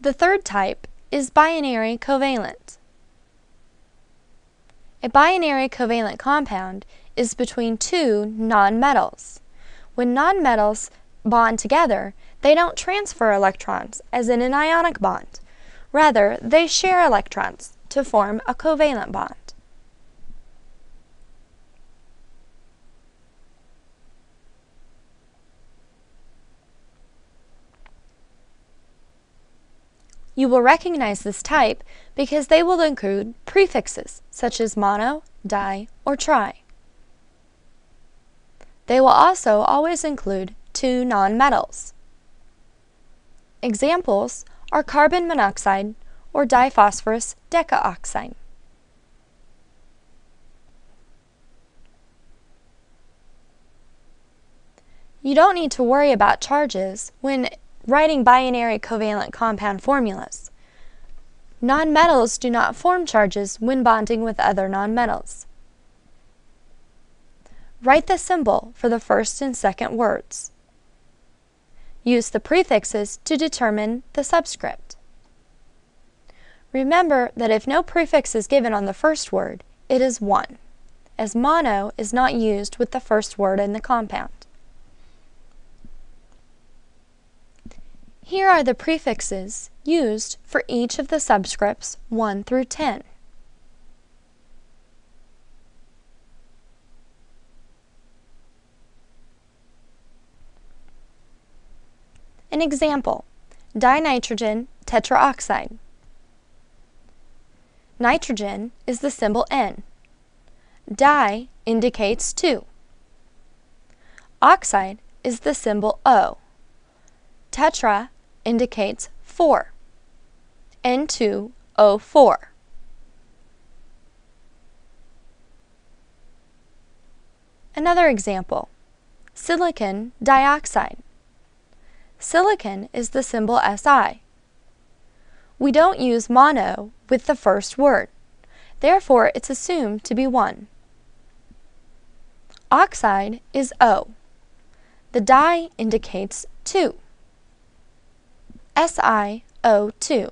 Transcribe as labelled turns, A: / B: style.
A: The third type is binary covalent. A binary covalent compound is between two nonmetals. When nonmetals bond together, they don't transfer electrons as in an ionic bond. Rather, they share electrons to form a covalent bond. You will recognize this type because they will include prefixes such as mono, di, or tri. They will also always include two nonmetals. Examples are carbon monoxide or diphosphorus decaoxide. You don't need to worry about charges when writing binary covalent compound formulas. Nonmetals do not form charges when bonding with other nonmetals. Write the symbol for the first and second words. Use the prefixes to determine the subscript. Remember that if no prefix is given on the first word, it is 1, as mono is not used with the first word in the compound. Here are the prefixes used for each of the subscripts 1 through 10. An example, dinitrogen tetraoxide. Nitrogen is the symbol N. Di indicates 2. Oxide is the symbol O. Tetra indicates 4. N2O4. Another example, silicon dioxide. Silicon is the symbol Si. We don't use mono with the first word, therefore it's assumed to be 1. Oxide is O. The di indicates 2. SiO2.